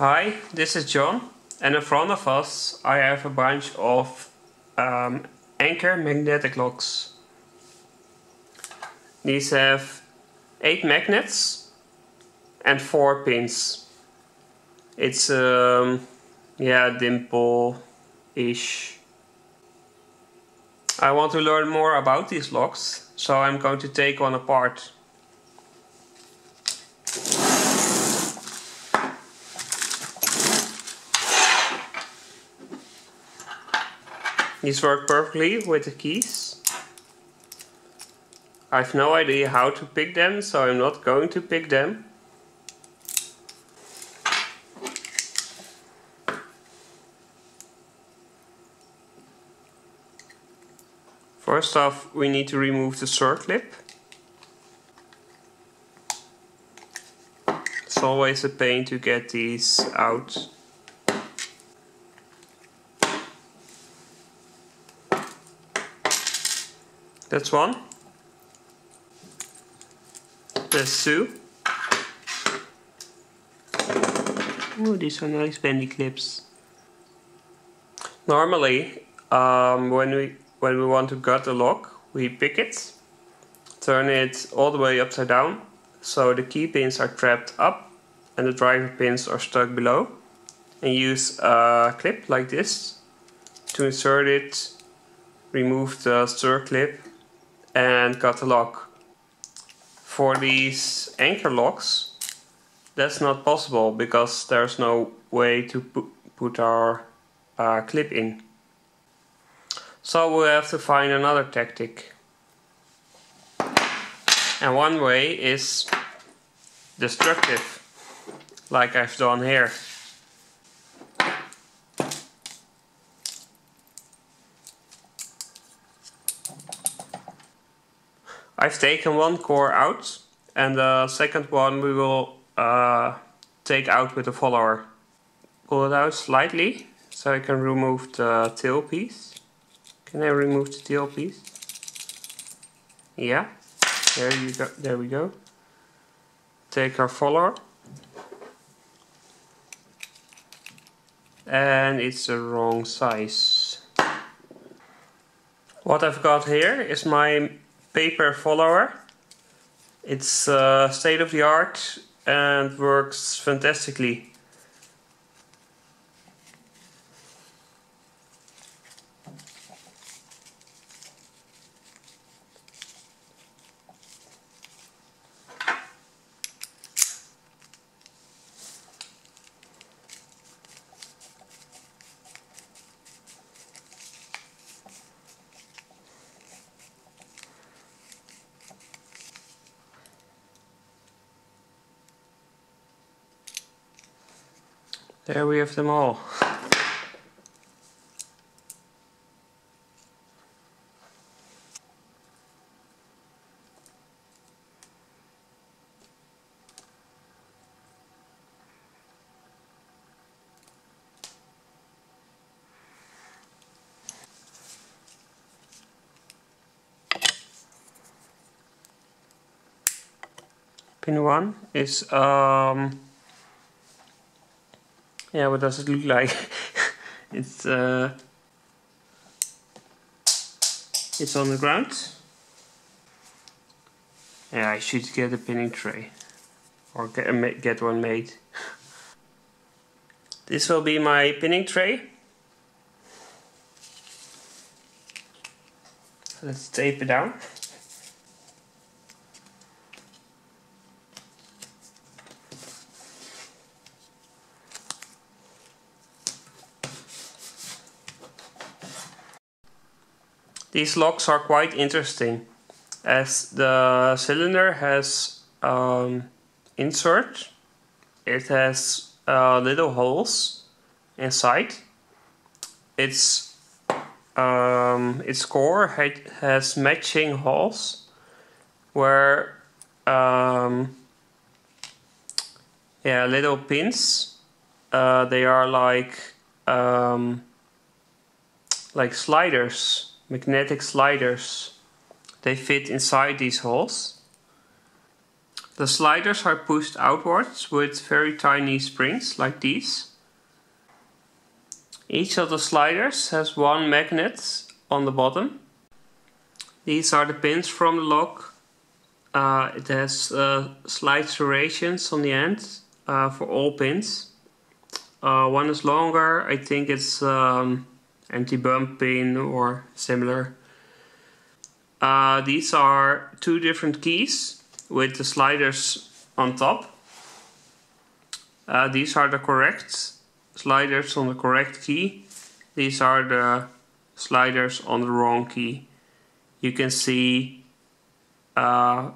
Hi, this is John and in front of us I have a bunch of um, Anker magnetic locks. These have 8 magnets and 4 pins. It's um, yeah, dimple-ish. I want to learn more about these locks, so I'm going to take one apart. These work perfectly with the keys. I have no idea how to pick them, so I'm not going to pick them. First off, we need to remove the circlip. It's always a pain to get these out. That's one. That's two. Oh, these are nice bendy clips. Normally, um, when we when we want to gut a lock, we pick it, turn it all the way upside down, so the key pins are trapped up and the driver pins are stuck below, and use a clip like this to insert it, remove the circlip and cut the lock. For these Anker locks, that's not possible because there's no way to put our uh, clip in. So we have to find another tactic. And one way is destructive, like I've done here. I've taken one core out and the second one we will uh, take out with the follower. Pull it out slightly so I can remove the tail piece. Can I remove the tail piece? Yeah, there you go. There we go. Take our follower. And it's the wrong size. What I've got here is my paper follower. It's uh, state of the art and works fantastically. There we have them all. Pin 1 is um, yeah, what does it look like? it's uh, it's on the ground. Yeah, I should get a pinning tray or get get one made. this will be my pinning tray. Let's tape it down. These locks are quite interesting as the cylinder has um, insert, it has uh, little holes inside. Its um, its core has matching holes where um, yeah little pins. Uh, they are like um, like sliders magnetic sliders. They fit inside these holes. The sliders are pushed outwards with very tiny springs like these. Each of the sliders has one magnet on the bottom. These are the pins from the lock. Uh, it has uh, slight serrations on the end uh, for all pins. Uh, one is longer, I think it's um, anti-bump pin or similar. Uh, these are two different keys with the sliders on top. Uh, these are the correct sliders on the correct key. These are the sliders on the wrong key. You can see uh,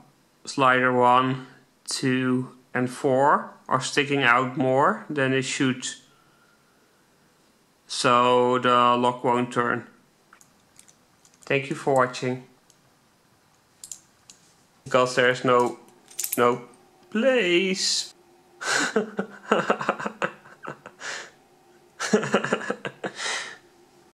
slider 1, 2 and 4 are sticking out more than they should. So the lock won't turn. Thank you for watching because there's no no place.